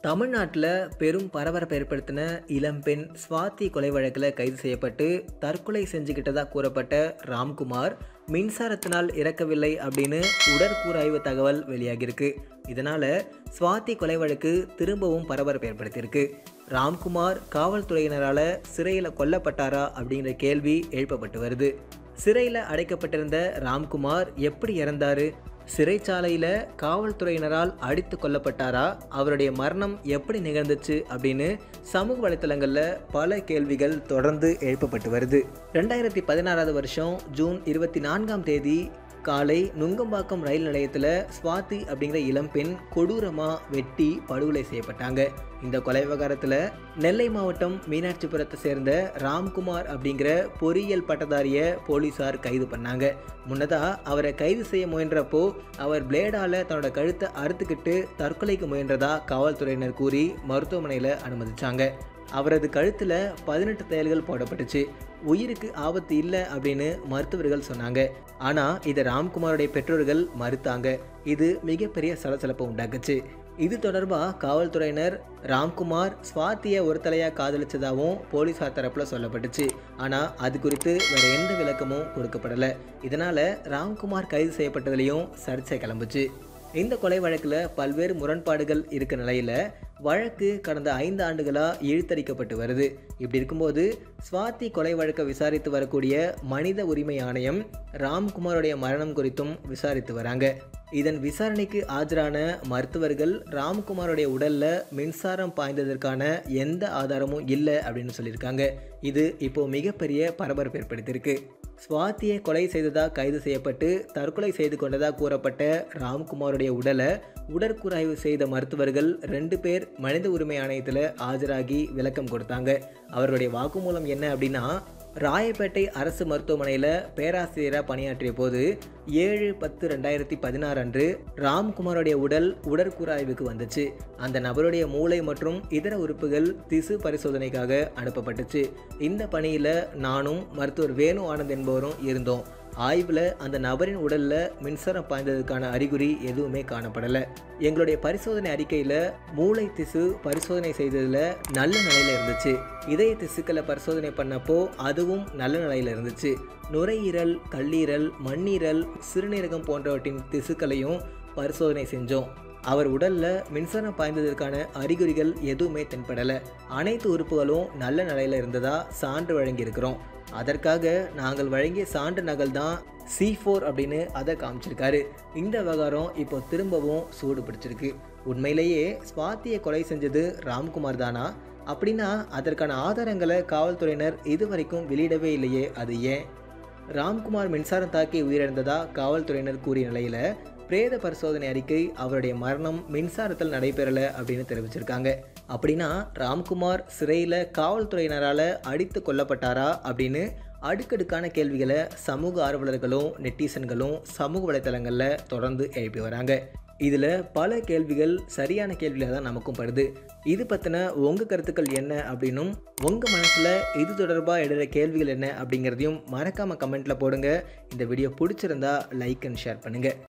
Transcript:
தமிழ்நாட்டில் பெரும் பரபரப்பை ஏற்படுத்தின இளம்பெண் ஸ்வாதி கொலை வழக்கில் கைது செய்யப்பட்டு தற்கொலை செஞ்சுக்கிட்டதாக கூறப்பட்ட ராம்குமார் மின்சாரத்தினால் இறக்கவில்லை அப்படின்னு உடற்கூறாய்வு தகவல் வெளியாகியிருக்கு. இதனால் ஸ்வாதி கொலை வழக்கு திரும்பவும் பரபரப்பு ஏற்படுத்தியிருக்கு. ராம்குமார் காவல்துறையினரால் சிறையில் கொல்லப்பட்டாரா அப்படிங்கிற கேள்வி எழுப்பப்பட்டு வருது. சிறையில் அடைக்கப்பட்டிருந்த ராம்குமார் எப்படி இறந்தாரு? சிறைச்சாலையில் காவல்துறையினரால் அடித்து கொல்லப்பட்டாரா? அவருடைய மரணம் எப்படி நிகழ்ந்துச்சு? அப்படின்னு சமூக வலைத்தளங்களில் பல கேள்விகள் தொடர்ந்து எழுப்பப்பட்டு வருது. ரெண்டாயிரத்தி பதினாறாவது வருஷம் ஜூன் இருபத்தி நான்காம் தேதி காலை நுங்கம்பாக்கம் ரயில் நிலையத்தில் சுவாதி அப்படிங்கிற இளம்பெண் கொடூரமாக வெட்டி படுகொலை செய்யப்பட்டாங்க. இந்த கொலை விவகாரத்தில் நெல்லை மாவட்டம் மீனாட்சிபுரத்தை சேர்ந்த ராம்குமார் அப்படிங்கிற பொறியியல் பட்டதாரியை போலீஸார் கைது பண்ணாங்க. முன்னதாக அவரை கைது செய்ய முயன்றப்போ அவர் பிளேடால் தன்னோட கழுத்தை அறுத்துக்கிட்டு தற்கொலைக்கு முயன்றதாக காவல்துறையினர் கூறி மருத்துவமனையில் அனுமதிச்சாங்க. அவரது கழுத்தில் பதினெட்டு தையல்கள் போடப்பட்டுச்சு. உயிருக்கு ஆபத்து இல்லை அப்படின்னு மருத்துவர்கள் சொன்னாங்க. ஆனால் இதை ராம்குமாருடைய பெற்றோர்கள் மறுத்தாங்க. இது மிகப்பெரிய சலசலப்பை உண்டாக்குச்சு. இது தொடர்பாக காவல்துறையினர் ராம்குமார் சுவாத்தியை ஒரு தலையாக காதலிச்சதாகவும் போலீஸார் தரப்பில் சொல்லப்பட்டுச்சு. ஆனால் அது குறித்து வேறு எந்த விளக்கமும் கொடுக்கப்படலை. இதனால் ராம்குமார் கைது செய்யப்பட்டதுலேயும் சர்ச்சை கிளம்புச்சு. இந்த கொலை வழக்கில் பல்வேறு முரண்பாடுகள் இருக்க நிலையில் வழக்கு கடந்த ஐந்து ஆண்டுகளாக இழுத்தடிக்கப்பட்டு வருது. இப்படி இருக்கும்போது ஸ்வாதி கொலை வழக்கை விசாரித்து வரக்கூடிய மனித உரிமை ஆணையம் ராம்குமாருடைய மரணம் குறித்தும் விசாரித்து வராங்க. இதன் விசாரணைக்கு ஆஜரான மருத்துவர்கள் ராம்குமாருடைய உடலில் மின்சாரம் பாய்ந்ததற்கான எந்த ஆதாரமும் இல்லை அப்படின்னு சொல்லியிருக்காங்க. இது இப்போ மிகப்பெரிய பரபரப்பு ஏற்படுத்தியிருக்கு. சுவாத்தியை கொலை செய்ததாக கைது செய்யப்பட்டு தற்கொலை செய்து கொண்டதாக கூறப்பட்ட ராம்குமாருடைய உடலை உடற்கூறாய்வு செய்த மருத்துவர்கள் ரெண்டு பேர் மனித உரிமை ஆணையத்தில் ஆஜராகி விளக்கம் கொடுத்தாங்க. அவருடைய வாக்குமூலம் என்ன அப்படின்னா ராயப்பேட்டை அரசு மருத்துவமனையில் பேராசிரியராக பணியாற்றிய போது ஏழு பத்து ரெண்டாயிரத்தி பதினாறு அன்று ராம்குமாரோடைய உடல் உடற்கூறாய்வுக்கு வந்துச்சு. அந்த நபருடைய மூளை மற்றும் இதர உறுப்புகள் திசு பரிசோதனைக்காக அனுப்பப்பட்டுச்சு. இந்த பணியில் நானும் மருத்துவர் வேணு ஆனந்த் என்பவரும் இருந்தோம். ஆய்வில் அந்த நபரின் உடலில் மின்சாரம் பாய்ந்ததுக்கான அறிகுறி எதுவுமே காணப்படலை. எங்களுடைய பரிசோதனை அறிக்கையில் மூளை திசு பரிசோதனை செய்ததில் நல்ல நிலையில் இருந்துச்சு. இதய திசுக்களை பரிசோதனை பண்ணப்போ அதுவும் நல்ல நிலையில் இருந்துச்சு. நுரையீரல் கல்லீரல் மண்ணீரல் சிறுநீரகம் போன்றவற்றின் திசுக்களையும் பரிசோதனை செஞ்சோம். அவர் உடலில் மின்சாரம் பாய்ந்ததற்கான அறிகுறிகள் எதுவுமே தென்படலை. அனைத்து உறுப்புகளும் நல்ல நிலையில் இருந்ததா சான்று வழங்கியிருக்கிறோம். அதற்காக நாங்கள் வழங்கிய சான்று நகல் தான் சி ஃபோர் அப்படின்னு அதை காமிச்சிருக்காரு. இந்த விவகாரம் இப்போ திரும்பவும் சூடு பிடிச்சிருக்கு. உண்மையிலேயே ஸ்வாத்தியை கொலை செஞ்சது ராம்குமார் தானா? அப்படின்னா அதற்கான ஆதாரங்களை காவல்துறையினர் இதுவரைக்கும் வெளியிடவே இல்லையே அது ஏன்? ராம்குமார் மின்சாரம் தாக்கி உயிரிழந்ததா காவல்துறையினர் கூறிய நிலையில் பிரேத பரிசோதனை அறிக்கை அவருடைய மரணம் மின்சாரத்தில் நடைபெறலை அப்படின்னு தெரிவிச்சிருக்காங்க. அப்படின்னா ராம்குமார் சிறையில் காவல்துறையினரால் அடித்து கொல்லப்பட்டாரா அப்படின்னு அடுக்கடுக்கான கேள்விகளை சமூக ஆர்வலர்களும் நெட்டிசன்களும் சமூக வலைத்தளங்களில் தொடர்ந்து எழுப்பி வராங்க. இதில் பல கேள்விகள் சரியான கேள்வியாக தான் நமக்கும் படுது. இது பற்றின உங்கள் கருத்துக்கள் என்ன அப்படின்னும் உங்கள் மனசில் இது தொடர்பாக எழுதுகிற கேள்விகள் என்ன அப்படிங்கிறதையும் மறக்காமல் கமெண்ட்டில் போடுங்க. இந்த வீடியோ பிடிச்சிருந்தா லைக் அண்ட் ஷேர் பண்ணுங்கள்